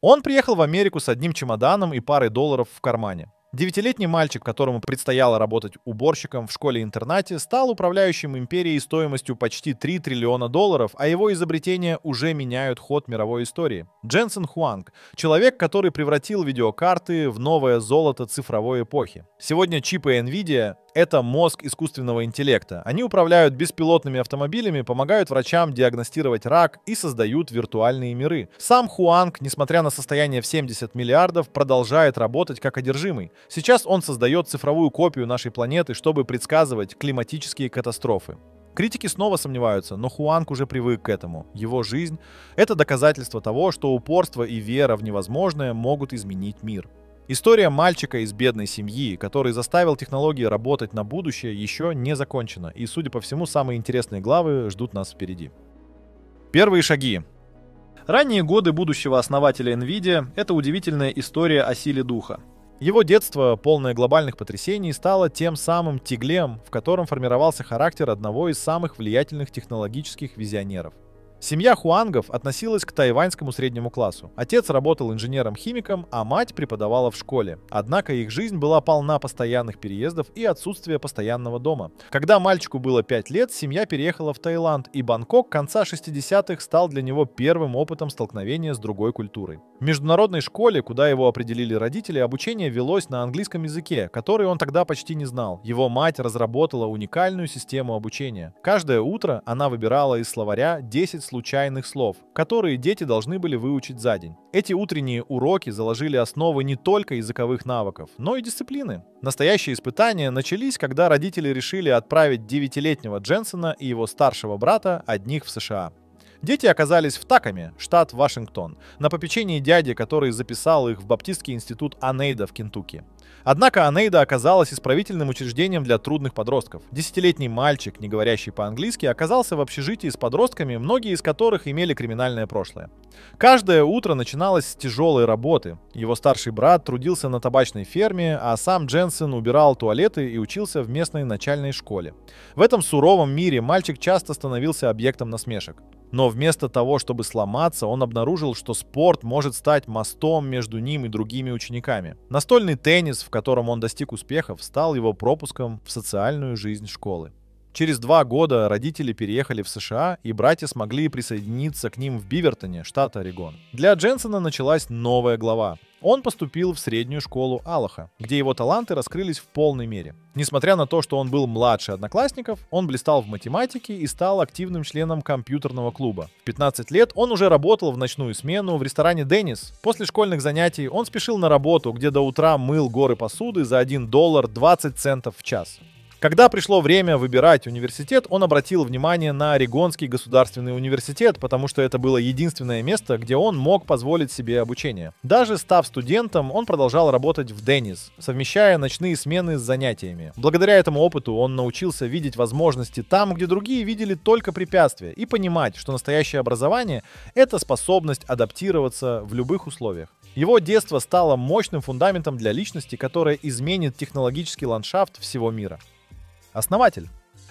Он приехал в Америку с одним чемоданом и парой долларов в кармане. Девятилетний мальчик, которому предстояло работать уборщиком в школе-интернате, стал управляющим империей стоимостью почти 3 триллиона долларов, а его изобретения уже меняют ход мировой истории. Дженсен Хуанг – человек, который превратил видеокарты в новое золото цифровой эпохи. Сегодня чипы NVIDIA это мозг искусственного интеллекта. Они управляют беспилотными автомобилями, помогают врачам диагностировать рак и создают виртуальные миры. Сам Хуанг, несмотря на состояние в 70 миллиардов, продолжает работать как одержимый. Сейчас он создает цифровую копию нашей планеты, чтобы предсказывать климатические катастрофы. Критики снова сомневаются, но Хуанг уже привык к этому. Его жизнь — это доказательство того, что упорство и вера в невозможное могут изменить мир. История мальчика из бедной семьи, который заставил технологии работать на будущее, еще не закончена. И, судя по всему, самые интересные главы ждут нас впереди. Первые шаги. Ранние годы будущего основателя NVIDIA — это удивительная история о силе духа. Его детство, полное глобальных потрясений, стало тем самым тиглем, в котором формировался характер одного из самых влиятельных технологических визионеров — Семья Хуангов относилась к тайваньскому среднему классу. Отец работал инженером-химиком, а мать преподавала в школе. Однако их жизнь была полна постоянных переездов и отсутствия постоянного дома. Когда мальчику было 5 лет, семья переехала в Таиланд, и Бангкок конца 60-х стал для него первым опытом столкновения с другой культурой. В международной школе, куда его определили родители, обучение велось на английском языке, который он тогда почти не знал. Его мать разработала уникальную систему обучения. Каждое утро она выбирала из словаря 10 случайных слов, которые дети должны были выучить за день. Эти утренние уроки заложили основы не только языковых навыков, но и дисциплины. Настоящие испытания начались, когда родители решили отправить девятилетнего Дженсона и его старшего брата одних в США. Дети оказались в Такаме, штат Вашингтон, на попечении дяди, который записал их в Баптистский институт Анейда в Кентукки. Однако Анейда оказалась исправительным учреждением для трудных подростков. Десятилетний мальчик, не говорящий по-английски, оказался в общежитии с подростками, многие из которых имели криминальное прошлое. Каждое утро начиналось с тяжелой работы. Его старший брат трудился на табачной ферме, а сам Дженсен убирал туалеты и учился в местной начальной школе. В этом суровом мире мальчик часто становился объектом насмешек. Но вместо того, чтобы сломаться, он обнаружил, что спорт может стать мостом между ним и другими учениками. Настольный теннис, в котором он достиг успехов, стал его пропуском в социальную жизнь школы. Через два года родители переехали в США, и братья смогли присоединиться к ним в Бивертоне, штат Орегон. Для Дженсона началась новая глава. Он поступил в среднюю школу Аллаха, где его таланты раскрылись в полной мере. Несмотря на то, что он был младше одноклассников, он блистал в математике и стал активным членом компьютерного клуба. В 15 лет он уже работал в ночную смену в ресторане «Деннис». После школьных занятий он спешил на работу, где до утра мыл горы посуды за 1 доллар 20 центов в час. Когда пришло время выбирать университет, он обратил внимание на Орегонский государственный университет, потому что это было единственное место, где он мог позволить себе обучение. Даже став студентом, он продолжал работать в Деннис, совмещая ночные смены с занятиями. Благодаря этому опыту он научился видеть возможности там, где другие видели только препятствия, и понимать, что настоящее образование — это способность адаптироваться в любых условиях. Его детство стало мощным фундаментом для личности, которая изменит технологический ландшафт всего мира. Основатель.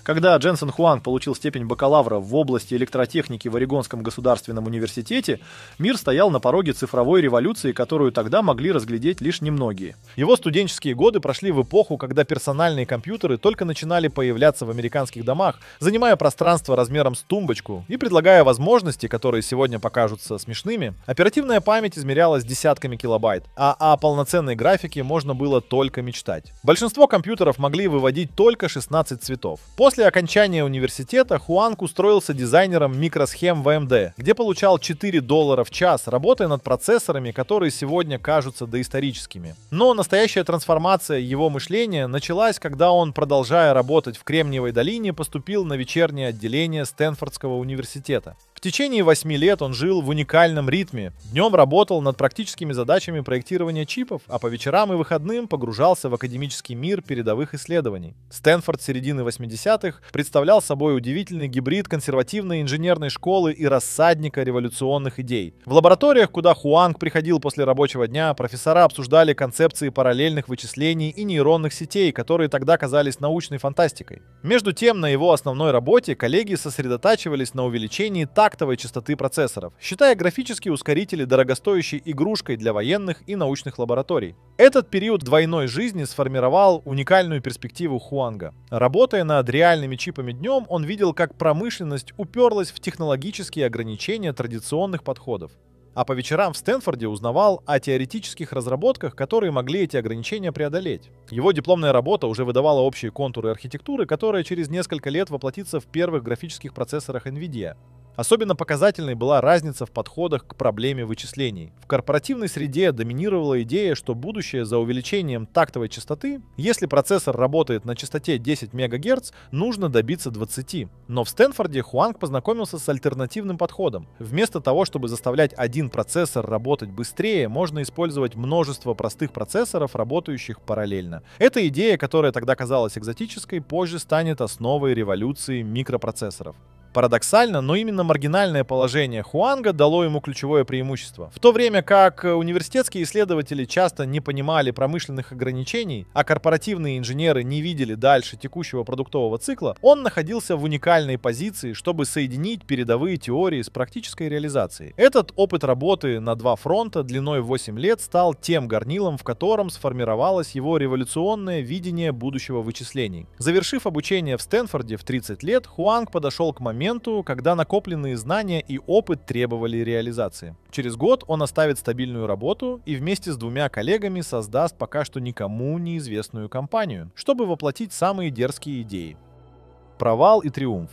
Когда Дженсен Хуанг получил степень бакалавра в области электротехники в Орегонском государственном университете, мир стоял на пороге цифровой революции, которую тогда могли разглядеть лишь немногие. Его студенческие годы прошли в эпоху, когда персональные компьютеры только начинали появляться в американских домах, занимая пространство размером с тумбочку и предлагая возможности, которые сегодня покажутся смешными. Оперативная память измерялась десятками килобайт, а о полноценной графике можно было только мечтать. Большинство компьютеров могли выводить только 16 цветов. После окончания университета Хуанг устроился дизайнером микросхем в AMD, где получал 4 доллара в час, работая над процессорами, которые сегодня кажутся доисторическими. Но настоящая трансформация его мышления началась, когда он, продолжая работать в Кремниевой долине, поступил на вечернее отделение Стэнфордского университета. В течение 8 лет он жил в уникальном ритме. Днем работал над практическими задачами проектирования чипов, а по вечерам и выходным погружался в академический мир передовых исследований. Стэнфорд середины 80 70-х представлял собой удивительный гибрид консервативной инженерной школы и рассадника революционных идей. В лабораториях, куда Хуанг приходил после рабочего дня, профессора обсуждали концепции параллельных вычислений и нейронных сетей, которые тогда казались научной фантастикой. Между тем, на его основной работе коллеги сосредотачивались на увеличении тактики тактовой частоты процессоров, считая графические ускорители дорогостоящей игрушкой для военных и научных лабораторий. Этот период двойной жизни сформировал уникальную перспективу Хуанга. Работая над реальными чипами днем, он видел, как промышленность уперлась в технологические ограничения традиционных подходов а по вечерам в Стэнфорде узнавал о теоретических разработках, которые могли эти ограничения преодолеть. Его дипломная работа уже выдавала общие контуры архитектуры, которая через несколько лет воплотится в первых графических процессорах NVIDIA. Особенно показательной была разница в подходах к проблеме вычислений. В корпоративной среде доминировала идея, что будущее за увеличением тактовой частоты, если процессор работает на частоте 10 МГц, нужно добиться 20. Но в Стэнфорде Хуанг познакомился с альтернативным подходом. Вместо того, чтобы заставлять один процессор работать быстрее, можно использовать множество простых процессоров, работающих параллельно. Эта идея, которая тогда казалась экзотической, позже станет основой революции микропроцессоров. Парадоксально, но именно маргинальное положение Хуанга дало ему ключевое преимущество. В то время как э, университетские исследователи часто не понимали промышленных ограничений, а корпоративные инженеры не видели дальше текущего продуктового цикла, он находился в уникальной позиции, чтобы соединить передовые теории с практической реализацией. Этот опыт работы на два фронта длиной 8 лет стал тем горнилом, в котором сформировалось его революционное видение будущего вычислений. Завершив обучение в Стэнфорде в 30 лет, Хуанг подошел к моменту, моменту, когда накопленные знания и опыт требовали реализации. Через год он оставит стабильную работу и вместе с двумя коллегами создаст пока что никому неизвестную компанию, чтобы воплотить самые дерзкие идеи. Провал и триумф.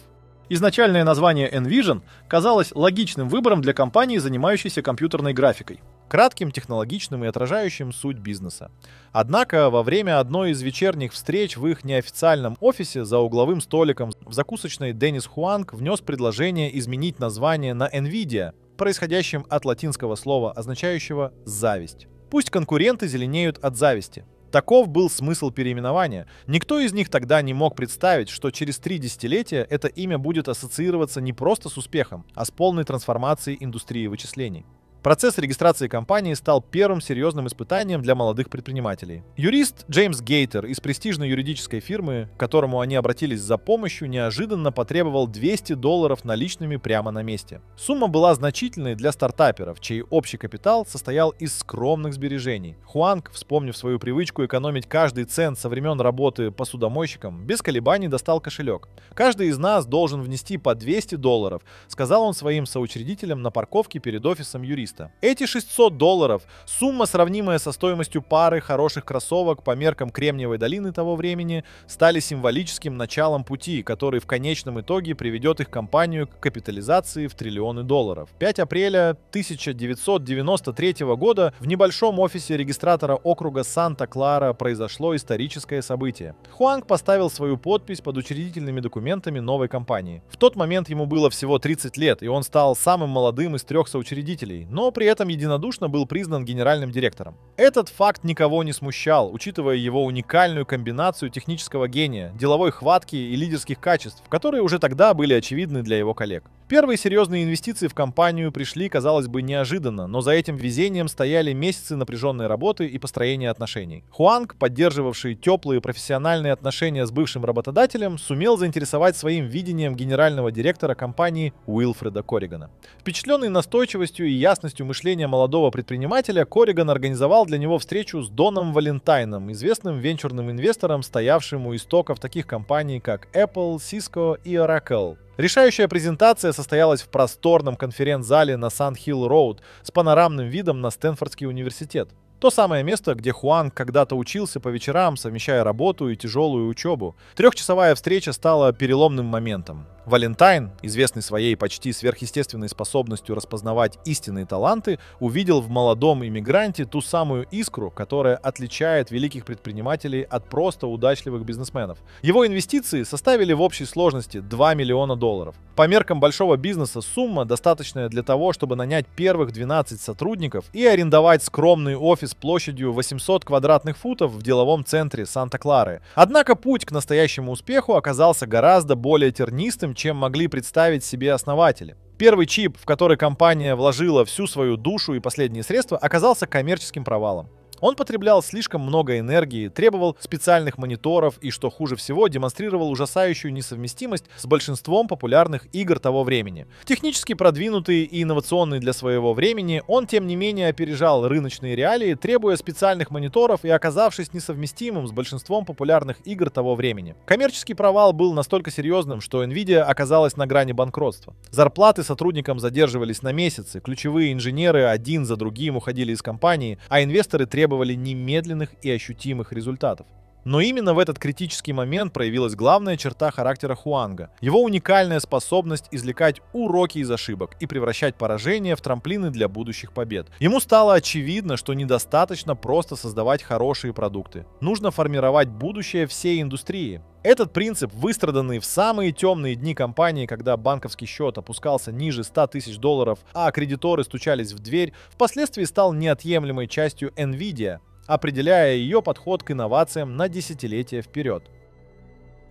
Изначальное название Envision казалось логичным выбором для компании, занимающейся компьютерной графикой кратким, технологичным и отражающим суть бизнеса. Однако во время одной из вечерних встреч в их неофициальном офисе за угловым столиком в закусочной Деннис Хуанг внес предложение изменить название на NVIDIA, происходящим от латинского слова, означающего «зависть». Пусть конкуренты зеленеют от зависти. Таков был смысл переименования. Никто из них тогда не мог представить, что через три десятилетия это имя будет ассоциироваться не просто с успехом, а с полной трансформацией индустрии вычислений. Процесс регистрации компании стал первым серьезным испытанием для молодых предпринимателей. Юрист Джеймс Гейтер из престижной юридической фирмы, к которому они обратились за помощью, неожиданно потребовал 200 долларов наличными прямо на месте. Сумма была значительной для стартаперов, чей общий капитал состоял из скромных сбережений. Хуанг, вспомнив свою привычку экономить каждый цент со времен работы посудомойщиком, без колебаний достал кошелек. «Каждый из нас должен внести по 200 долларов», сказал он своим соучредителям на парковке перед офисом юриста туриста. Эти 600 долларов, сумма, сравнимая со стоимостью пары хороших кроссовок по меркам Кремниевой долины того времени, стали символическим началом пути, который в конечном итоге приведет их компанию к капитализации в триллионы долларов. 5 апреля 1993 года в небольшом офисе регистратора округа Санта-Клара произошло историческое событие. Хуанг поставил свою подпись под учредительными документами новой компании. В тот момент ему было всего 30 лет, и он стал самым молодым из трех соучредителей, но при этом единодушно был признан генеральным директором. Этот факт никого не смущал, учитывая его уникальную комбинацию технического гения, деловой хватки и лидерских качеств, которые уже тогда были очевидны для его коллег. Первые серьезные инвестиции в компанию пришли, казалось бы, неожиданно, но за этим везением стояли месяцы напряженной работы и построения отношений. Хуанг, поддерживавший теплые профессиональные отношения с бывшим работодателем, сумел заинтересовать своим видением генерального директора компании Уилфреда Корригана. Впечатленный настойчивостью и ясностью мышления молодого предпринимателя, Корриган организовал для него встречу с Доном Валентайном, известным венчурным инвестором, стоявшим у истоков таких компаний, как Apple, Cisco и Oracle. Решающая презентация состоялась в просторном конференц-зале на Сан-Хилл-Роуд с панорамным видом на Стэнфордский университет. То самое место, где Хуан когда-то учился по вечерам, совмещая работу и тяжелую учебу. Трехчасовая встреча стала переломным моментом. Валентайн, известный своей почти сверхъестественной способностью распознавать истинные таланты, увидел в молодом иммигранте ту самую искру, которая отличает великих предпринимателей от просто удачливых бизнесменов. Его инвестиции составили в общей сложности 2 миллиона долларов. По меркам большого бизнеса сумма, достаточная для того, чтобы нанять первых 12 сотрудников и арендовать скромный офис площадью 800 квадратных футов в деловом центре Санта-Клары. Однако путь к настоящему успеху оказался гораздо более тернистым, чем могли представить себе основатели. Первый чип, в который компания вложила всю свою душу и последние средства, оказался коммерческим провалом. Он потреблял слишком много энергии, требовал специальных мониторов и, что хуже всего, демонстрировал ужасающую несовместимость с большинством популярных игр того времени. Технически продвинутый и инновационный для своего времени, он, тем не менее, опережал рыночные реалии, требуя специальных мониторов и оказавшись несовместимым с большинством популярных игр того времени. Коммерческий провал был настолько серьезным, что Nvidia оказалась на грани банкротства. Зарплаты сотрудникам задерживались на месяцы, ключевые инженеры один за другим уходили из компании, а инвесторы требовали требовали немедленных и ощутимых результатов. Но именно в этот критический момент проявилась главная черта характера Хуанга. Его уникальная способность извлекать уроки из ошибок и превращать поражения в трамплины для будущих побед. Ему стало очевидно, что недостаточно просто создавать хорошие продукты. Нужно формировать будущее всей индустрии. Этот принцип, выстраданный в самые темные дни компании, когда банковский счет опускался ниже 100 тысяч долларов, а кредиторы стучались в дверь, впоследствии стал неотъемлемой частью NVIDIA, определяя ее подход к инновациям на десятилетия вперед.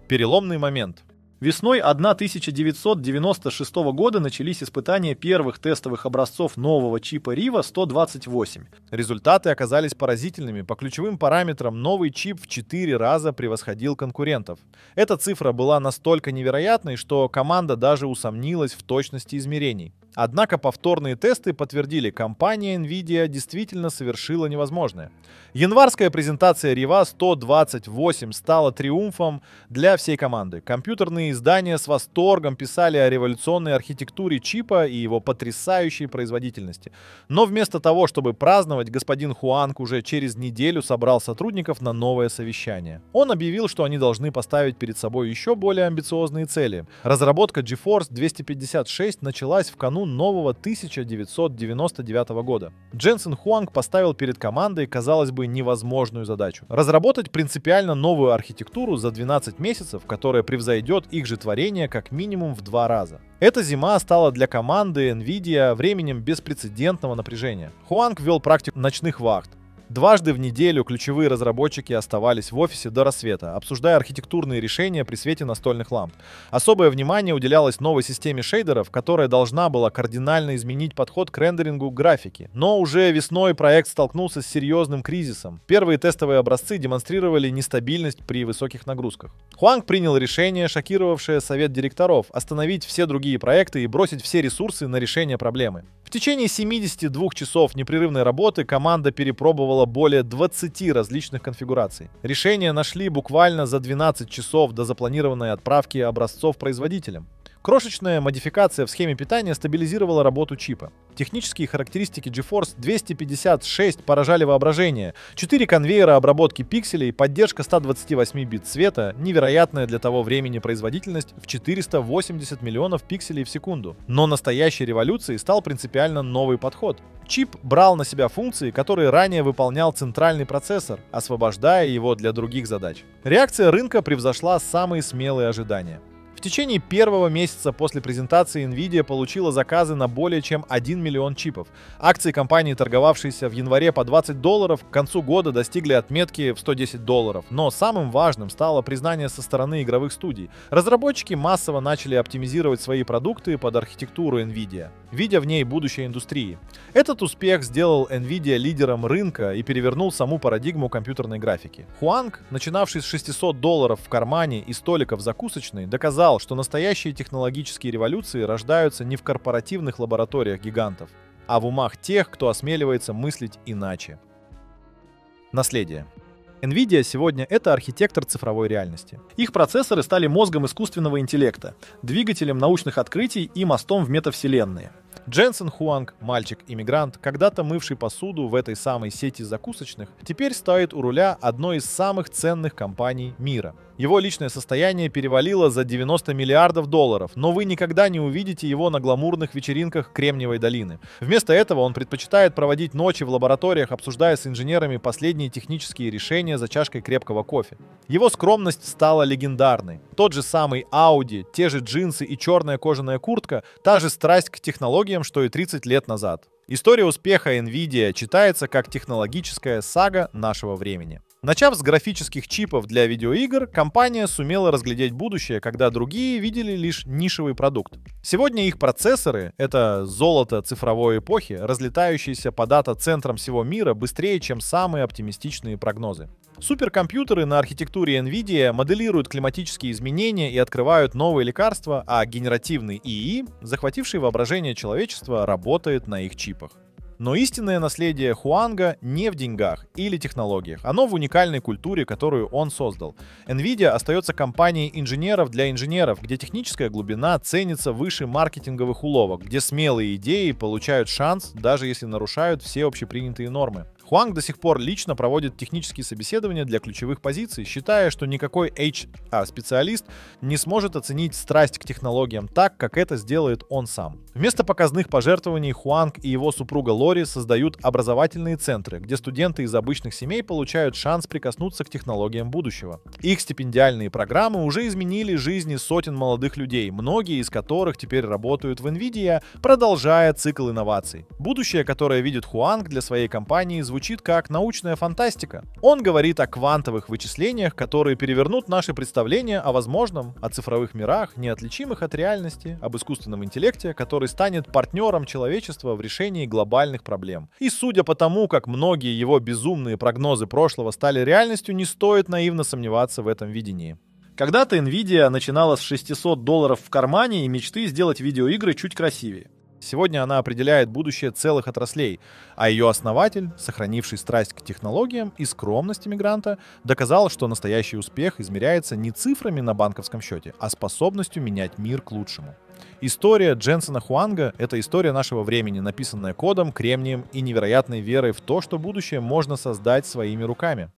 Переломный момент. Весной 1996 года начались испытания первых тестовых образцов нового чипа Riva 128. Результаты оказались поразительными. По ключевым параметрам новый чип в 4 раза превосходил конкурентов. Эта цифра была настолько невероятной, что команда даже усомнилась в точности измерений. Однако повторные тесты подтвердили, компания Nvidia действительно совершила невозможное. Январская презентация Riva 128 стала триумфом для всей команды. Компьютерные издания с восторгом писали о революционной архитектуре чипа и его потрясающей производительности. Но вместо того, чтобы праздновать, господин Хуанг уже через неделю собрал сотрудников на новое совещание. Он объявил, что они должны поставить перед собой еще более амбициозные цели. Разработка GeForce 256 началась в канун нового 1999 года. Дженсен Хуанг поставил перед командой, казалось бы, невозможную задачу. Разработать принципиально новую архитектуру за 12 месяцев, которая превзойдет их же творение как минимум в два раза. Эта зима стала для команды NVIDIA временем беспрецедентного напряжения. Хуанг вел практику ночных вахт, Дважды в неделю ключевые разработчики оставались в офисе до рассвета, обсуждая архитектурные решения при свете настольных ламп. Особое внимание уделялось новой системе шейдеров, которая должна была кардинально изменить подход к рендерингу графики. Но уже весной проект столкнулся с серьезным кризисом. Первые тестовые образцы демонстрировали нестабильность при высоких нагрузках. Хуанг принял решение, шокировавшее совет директоров, остановить все другие проекты и бросить все ресурсы на решение проблемы. Течение 72 часов непрерывной работы команда перепробовала более 20 различных конфигураций. Решения нашли буквально за 12 часов до запланированной отправки образцов производителям. Крошечная модификация в схеме питания стабилизировала работу чипа. Технические характеристики GeForce 256 поражали воображение. 4 конвейера обработки пикселей, поддержка 128 бит цвета, невероятная для того времени производительность в 480 миллионов пикселей в секунду. Но настоящей революцией стал принципиально новый подход. Чип брал на себя функции, которые ранее выполнял центральный процессор, освобождая его для других задач. Реакция рынка превзошла самые смелые ожидания. Течение первого месяца после презентации Nvidia получила заказы на более чем 1 миллион чипов. Акции компании, торговавшиеся в январе по 20 долларов, к концу года достигли отметки в 110 долларов. Но самым важным стало признание со стороны игровых студий. Разработчики массово начали оптимизировать свои продукты под архитектуру Nvidia, видя в ней будущее индустрии. Этот успех сделал Nvidia лидером рынка и перевернул саму парадигму компьютерной графики. Хуанг, начинавший с 600 долларов в кармане и столиков закусочной, доказал, доказал, что настоящие технологические революции рождаются не в корпоративных лабораториях гигантов, а в умах тех, кто осмеливается мыслить иначе. Наследие. NVIDIA сегодня — это архитектор цифровой реальности. Их процессоры стали мозгом искусственного интеллекта, двигателем научных открытий и мостом в метавселенные. Дженсен Хуанг, мальчик-иммигрант, когда-то мывший посуду в этой самой сети закусочных, теперь стоит у руля одной из самых ценных компаний мира — его личное состояние перевалило за 90 миллиардов долларов, но вы никогда не увидите его на гламурных вечеринках Кремниевой долины. Вместо этого он предпочитает проводить ночи в лабораториях, обсуждая с инженерами последние технические решения за чашкой крепкого кофе. Его скромность стала легендарной. Тот же самый Audi, те же джинсы и черная кожаная куртка, та же страсть к технологиям, что и 30 лет назад. История успеха NVIDIA читается как технологическая сага нашего времени. Начав с графических чипов для видеоигр, компания сумела разглядеть будущее, когда другие видели лишь нишевый продукт. Сегодня их процессоры — это золото цифровой эпохи, разлетающиеся по дата-центрам всего мира быстрее, чем самые оптимистичные прогнозы. Суперкомпьютеры на архитектуре NVIDIA моделируют климатические изменения и открывают новые лекарства, а генеративный ИИ, захвативший воображение человечества, работает на их чипах. Но истинное наследие Хуанга не в деньгах или технологиях. Оно в уникальной культуре, которую он создал. NVIDIA остается компанией инженеров для инженеров, где техническая глубина ценится выше маркетинговых уловок, где смелые идеи получают шанс, даже если нарушают все общепринятые нормы. Хуанг до сих пор лично проводит технические собеседования для ключевых позиций, считая, что никакой HR-специалист не сможет оценить страсть к технологиям так, как это сделает он сам. Вместо показных пожертвований Хуанг и его супруга Лори создают образовательные центры, где студенты из обычных семей получают шанс прикоснуться к технологиям будущего. Их стипендиальные программы уже изменили жизни сотен молодых людей, многие из которых теперь работают в NVIDIA, продолжая цикл инноваций. Будущее, которое видит Хуанг для своей компании, звучит звучит как научная фантастика. Он говорит о квантовых вычислениях, которые перевернут наши представления о возможном, о цифровых мирах, неотличимых от реальности, об искусственном интеллекте, который станет партнером человечества в решении глобальных проблем. И судя по тому, как многие его безумные прогнозы прошлого стали реальностью, не стоит наивно сомневаться в этом видении. Когда-то Nvidia начинала с 600 долларов в кармане и мечты сделать видеоигры чуть красивее. Сегодня она определяет будущее целых отраслей, а ее основатель, сохранивший страсть к технологиям и скромность иммигранта, доказал, что настоящий успех измеряется не цифрами на банковском счете, а способностью менять мир к лучшему. История Дженсона Хуанга — это история нашего времени, написанная кодом, кремнием и невероятной верой в то, что будущее можно создать своими руками.